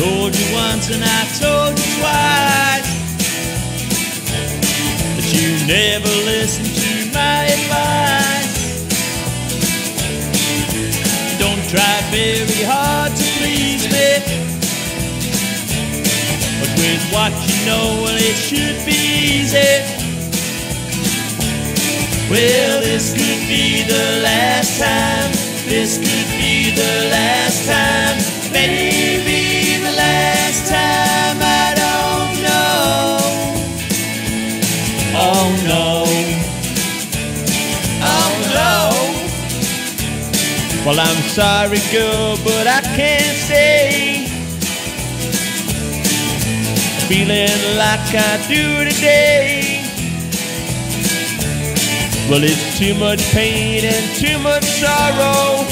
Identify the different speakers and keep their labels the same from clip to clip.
Speaker 1: told you once and I told you twice that you never listen to my advice. Don't try very hard to please me, but with what you know, well, it should be easy. Well, this could be the last time. This could be the last time. Oh no. Oh no. Well, I'm sorry, girl, but I can't stay. Feeling like I do today. Well, it's too much pain and too much sorrow.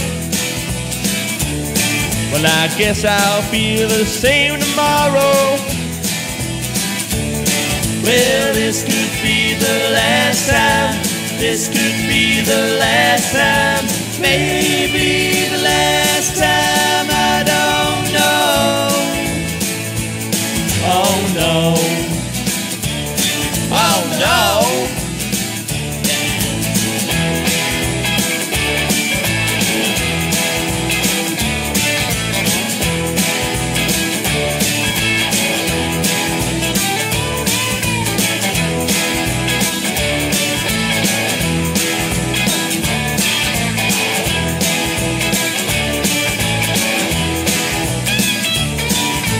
Speaker 1: Well, I guess I'll feel the same tomorrow. Well, this could be the last time. This could be the last time. Maybe the last time.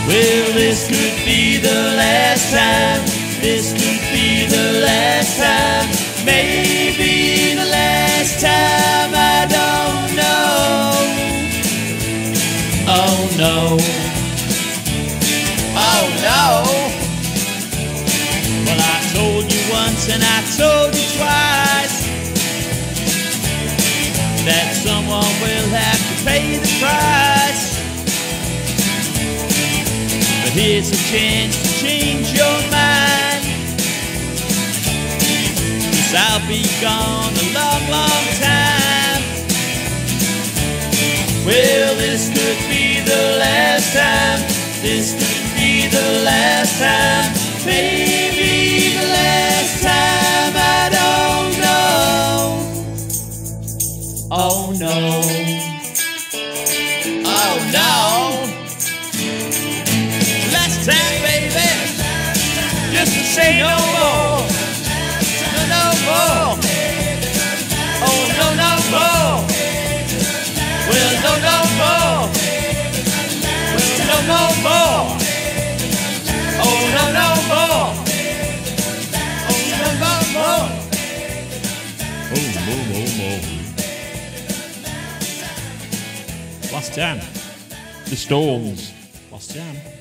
Speaker 1: Well, this could be the last time. This could be the last time. Maybe the last time. I don't know. Oh no. Oh no. Well, I told you once and I told you twice that someone will have to pay the price. But here's a chance to change your mind. Cause I'll be gone a long, long time. Well, this could be the last time. This could be the last time. Maybe the last time. I don't know. Oh no. Oh no. Say no more. No, no more. Oh, no, no more. Well, no, no more. Well, no, no more. Oh, no, no more. Oh, no, no more.
Speaker 2: Oh, more, more, more. Last time. The Stones. Last time.